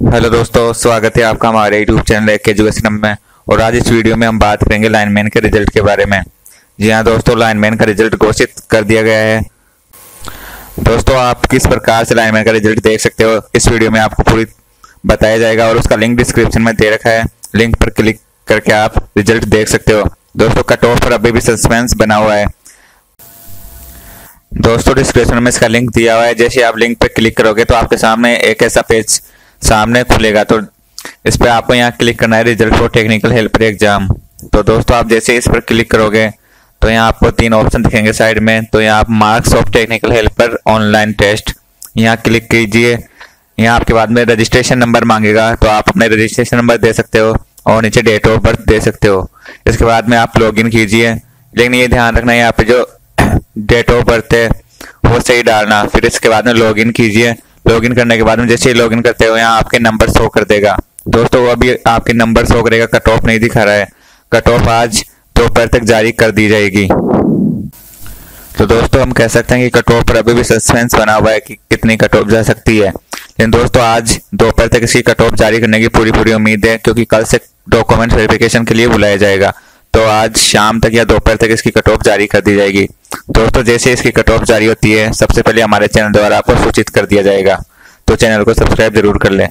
Hello दोस्तों, स्वागत है आपका हमारे यूट्यूब चैनल एक एजुकेशन में। और आज इस वीडियो में हम बात करेंगे लाइनमैन के रिज़ल्ट के बारे में। जी हाँ दोस्तों लाइनमैन का रिज़ल्ट घोषित कर दिया गया है। दोस्तों, आप किस प्रकार से लाइनमैन का रिज़ल्ट देख सकते हो? इस वीडियो में आपको पूरी बताया जाएगा और उसका लिंक डिस्क्रिप्शन में दे रखा है। लिंक पर क्लिक करके आप रिज़ल्ट देख सकते हो। दोस्तों कट ऑफ़ पर अभी भी सस्पेंस बना हुआ है। दोस्तों डिस्क्रिप्शन में इसका लिंक दिया हुआ है। जैसे आप लिंक पर क्लिक करोगे तो आपके सामने एक ऐसा पेज सामने खुलेगा तो इस पर आपको यहाँ क्लिक करना है result for technical helper exam. तो दोस्तों, आप जैसे इस पर क्लिक करोगे तो यहाँ आपको तीन ऑप्शन दिखेंगे साइड में। तो यहाँ आप marks of technical helper online test यहाँ क्लिक कीजिए। यहाँ आपके बाद में रजिस्ट्रेशन नंबर मांगेगा तो आप अपने रजिस्ट्रेशन नंबर दे सकते हो और नीचे डेट ऑफ़ बर्थ दे सकते हो। इसके बाद में आप लॉगिन कीजिए। लेकिन ये ध्यान रखना है यहाँ पे जो डेट ऑफ़ बर्थ है, वो सही डालना। फिर इसके बाद में लॉगिन कीजिए। लॉगिन करने के बाद में जैसे ही लॉगिन करते हो, यहाँ आपके नंबर शो कर देगा। दोस्तों अभी आपके नंबर शो करेगा, कट ऑफ़ नहीं दिखा रहा है। कट ऑफ़ आज दोपहर तक जारी कर दी जाएगी। तो दोस्तों, हम कह सकते हैं कि कट ऑफ़ पर अभी भी सस्पेंस बना हुआ है कि कितनी कट ऑफ़ जा सकती है। लेकिन दोस्तों, आज दोपहर तक इसकी कट ऑफ़ जारी करने की पूरी पूरी उम्मीद है, क्योंकि कल से डॉक्यूमेंट वेरिफिकेशन के लिए बुलाया जाएगा। तो आज शाम तक या दोपहर तक इसकी कट ऑफ़ जारी कर दी जाएगी। दोस्तों, जैसे इसकी कट ऑफ़ जारी होती है, सबसे पहले हमारे चैनल द्वारा आपको सूचित कर दिया जाएगा। तो चैनल को सब्सक्राइब ज़रूर कर लें।